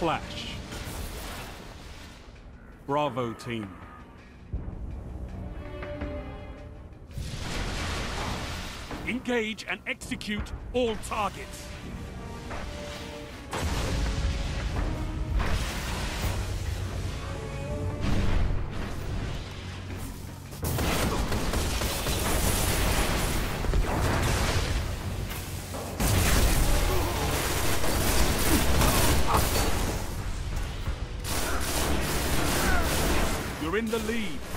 clash. Bravo team. Engage and execute all targets. In the lead.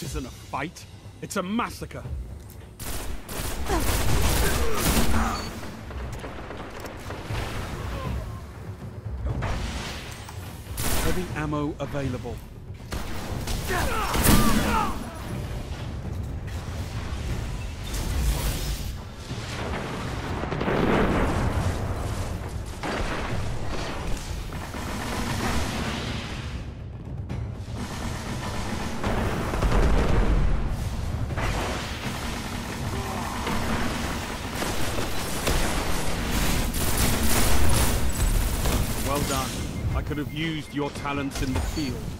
This isn't a fight. It's a massacre. Heavy ammo available. Well done. I could have used your talents in the field.